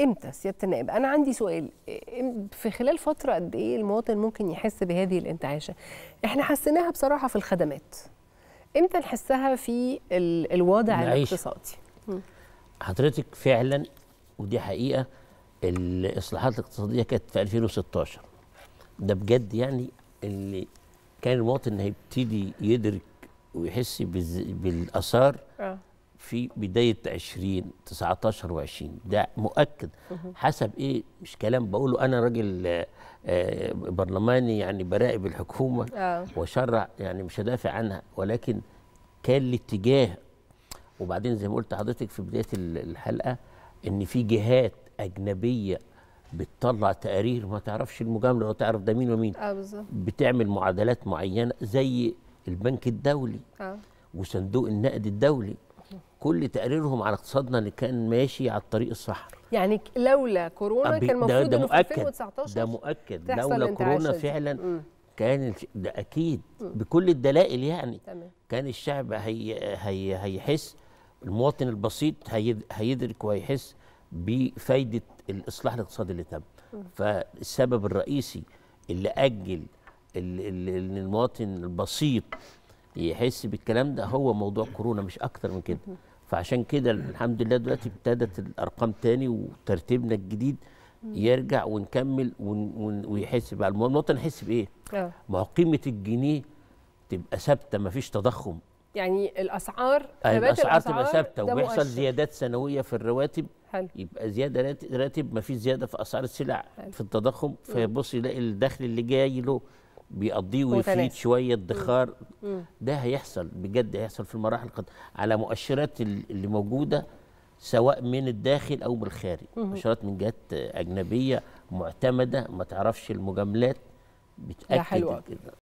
إمتى سيادة النائب؟ أنا عندي سؤال. إم- في خلال فترة قد إيه المواطن ممكن يحس بهذه الانتعاشة؟ إحنا حسيناها بصراحة في الخدمات. إمتى نحسها في ال- الوضع المعيشة. الاقتصادي؟ حضرتك فعلا ودي حقيقة الإصلاحات الاقتصادية كانت في 2016 ده بجد يعني اللي كان المواطن هيبتدي يدرك ويحس بالآثار آه. في بداية 20 19 و20 ده مؤكد. حسب إيه؟ مش كلام بقوله. أنا راجل آه، آه، برلماني يعني براقب الحكومة آه. وشرع يعني مش هدافع عنها. ولكن كان الاتجاه وبعدين زي ما قلت لحضرتك في بداية ال- الحلقة إن في جهات أجنبية بتطلع تقارير ما تعرفش المجاملة ولا تعرف ده مين ومين. آه بالظبط. بتعمل معادلات معينة زي البنك الدولي آه. وصندوق النقد الدولي. كل تقريرهم على اقتصادنا اللي كان ماشي على الطريق الصح. يعني لولا كورونا كان المفروض ده إنه في مؤكد. 2019 ده مؤكد. لولا كورونا. فعلا مم. كان ده أكيد. بكل الدلائل يعني. تمام. كان الشعب هي هي هيحس المواطن البسيط هي هيدرك وهيحس بفايدة الإصلاح الاقتصادي اللي تم. فالسبب الرئيسي اللي أجل إن المواطن البسيط يحس بالكلام ده هو موضوع كورونا مش أكتر من كده. فعشان كده الحمد لله دلوقتي ابتدت الأرقام تاني وترتيبنا الجديد يرجع ونكمل ون ون ويحس بقى. المواطن يحس بإيه؟ آه. ما هو قيمة الجنيه تبقى ثابتة ما فيش تضخم. يعني الأسعار ثبات الأسعار تبقى ثابتة وبيحصل. زيادات سنوية في الرواتب. حلو. يبقى زيادة رات- راتب ما فيش زيادة في أسعار السلع حلو. في التضخم. فيبص يلاقي الدخل اللي جاي له بيقضيه ويفيد. شوية ادخار. ده هيحصل بجد هيحصل في المراحل القادمة على مؤشرات ال- اللي موجودة سواء من الداخل أو من الخارج مؤشرات من جهات أجنبية معتمدة ما تعرفش المجاملات بتأكد. كده